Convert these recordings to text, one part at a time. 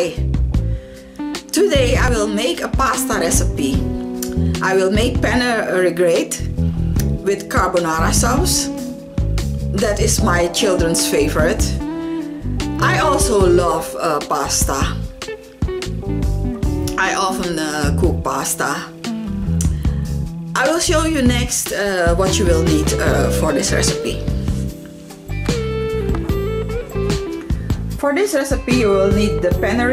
Hi! Today I will make a pasta recipe. I will make penne rigate with carbonara sauce. That is my children's favorite. I also love uh, pasta. I often uh, cook pasta. I will show you next uh, what you will need uh, for this recipe. For this recipe you will need the penne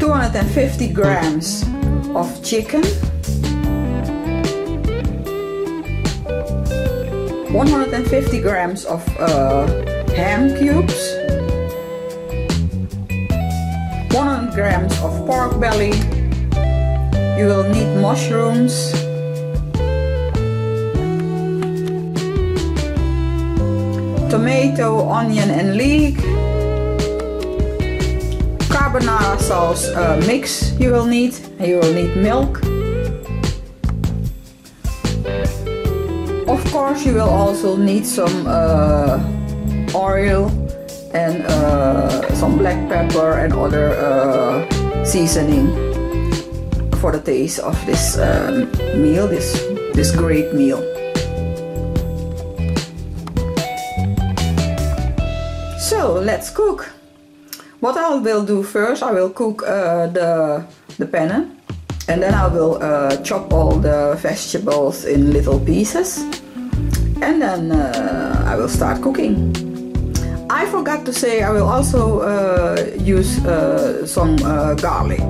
250 grams of chicken, 150 grams of uh, ham cubes, 100 grams of pork belly, you will need mushrooms, tomato, onion and leek, carbonara sauce uh, mix you will need, you will need milk, Of course you will also need some uh, oil and uh, some black pepper and other uh, seasoning for the taste of this um, meal, this, this great meal. So let's cook. What I will do first, I will cook uh, the, the penne and then I will uh, chop all the vegetables in little pieces and then uh, I will start cooking. I forgot to say I will also uh, use uh, some uh, garlic.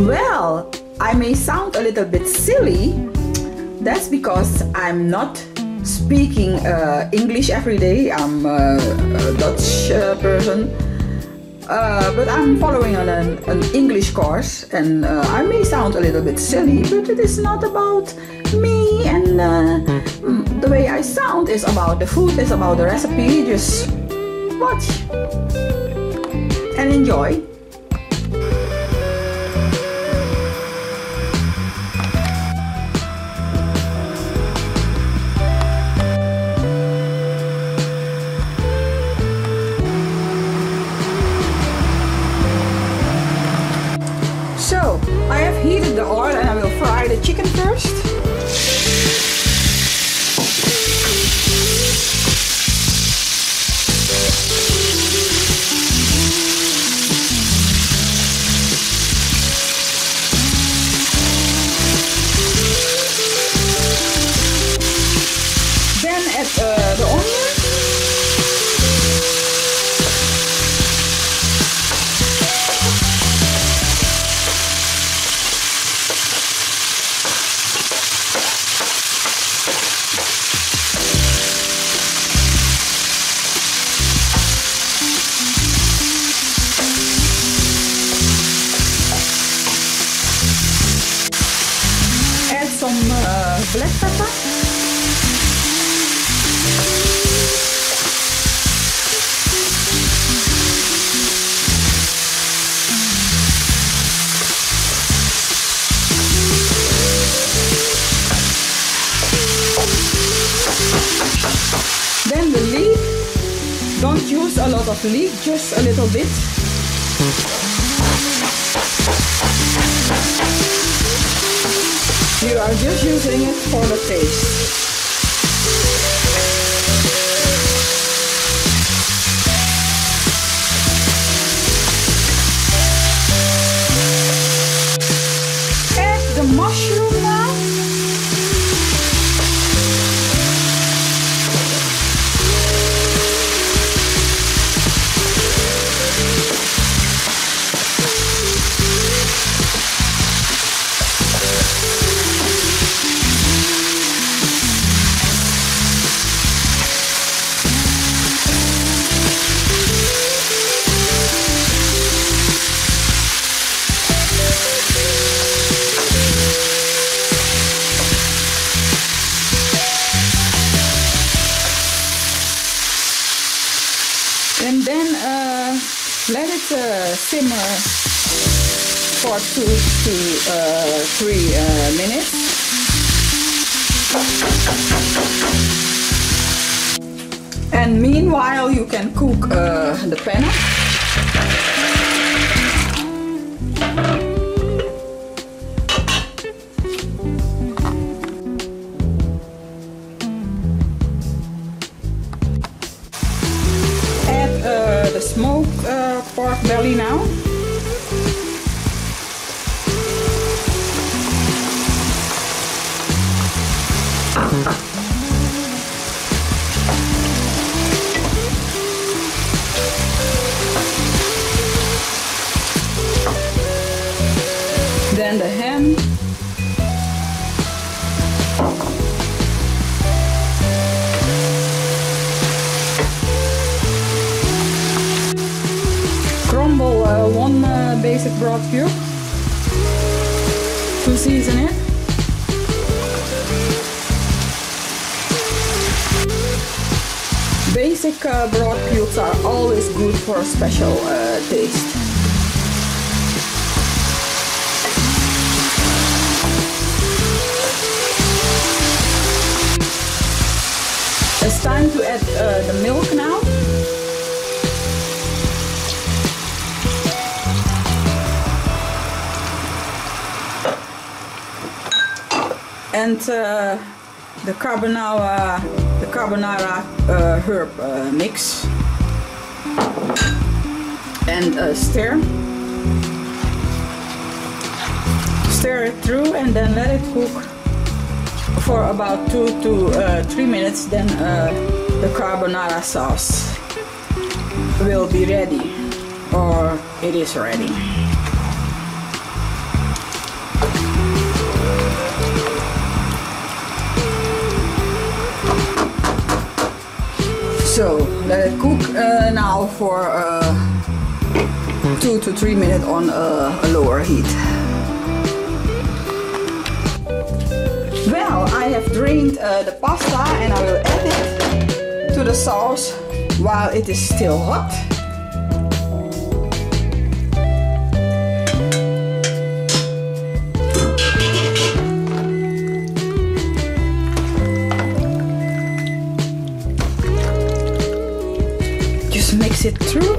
Well, I may sound a little bit silly. That's because I'm not speaking uh, English every day. I'm a Dutch uh, person uh, but I'm following an, an English course and uh, I may sound a little bit silly, but it is not about me and uh, the way I sound is about the food, is about the recipe. Just watch and enjoy. Lot of leek, just a little bit. You are just using it for the taste. Simmer for two to uh, three uh, minutes And meanwhile, you can cook uh, the penne. Then the ham. Crumble uh, one uh, basic broth cube to season it. Basic uh, broth cubes are always good for a special uh, taste. It's time to add uh, the milk now. And uh, the carbonara, carbonara uh, herb uh, mix. And uh, stir. Stir it through and then let it cook for about two to uh, three minutes then uh, the carbonara sauce will be ready or it is ready so let it cook uh, now for uh, two to three minutes on a lower heat Well, I have drained uh, the pasta and I will add it to the sauce while it is still hot. It through.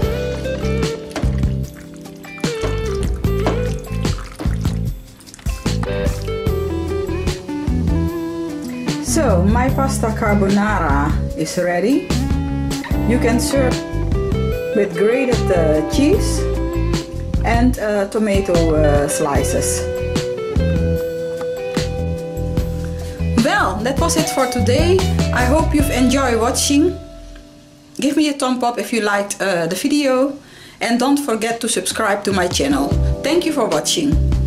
So my pasta carbonara is ready. You can serve with grated uh, cheese and uh, tomato uh, slices. Well, that was it for today. I hope you've enjoyed watching. Give me a thumb up if you liked uh, the video and don't forget to subscribe to my channel. Thank you for watching.